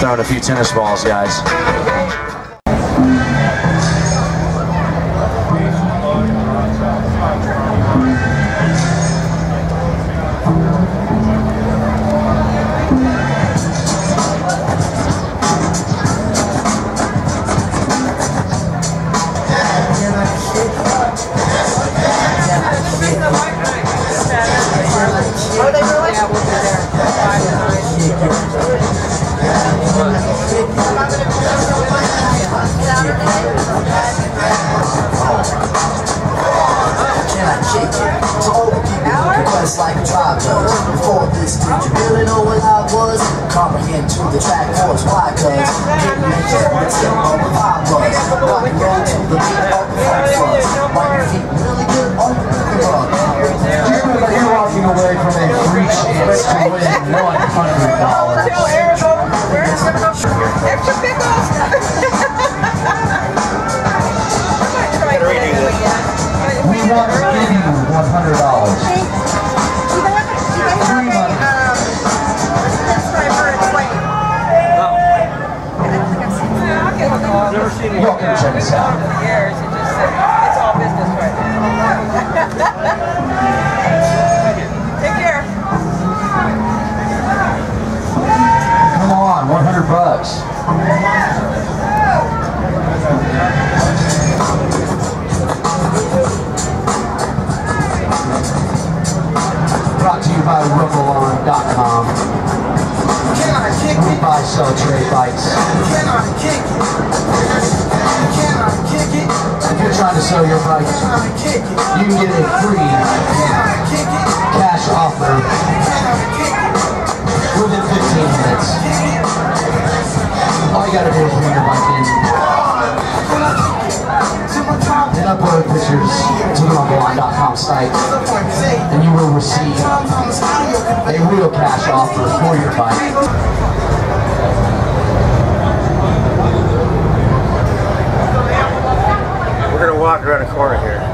throwing a few tennis balls, guys. Request like a tribe does. Before this, did you really know what I was? Comprehend to the track force, why? Cause getting mentioned on the tip of the was. Rock and roll to the beat call. Never seen Y'all can check us out. For years, it just it's all business right now. Take care. Come on, 100 bucks. Brought to you by RumbleOn.com. Can I kick We buy, sell, trade bikes. Can I kick it? If you're trying to sell your bike, you can get a free cash offer within 15 minutes. All you gotta do is bring your bike in and upload pictures to the RumbleOn.com site, and you will receive a real cash offer for your bike. Walk around the corner here.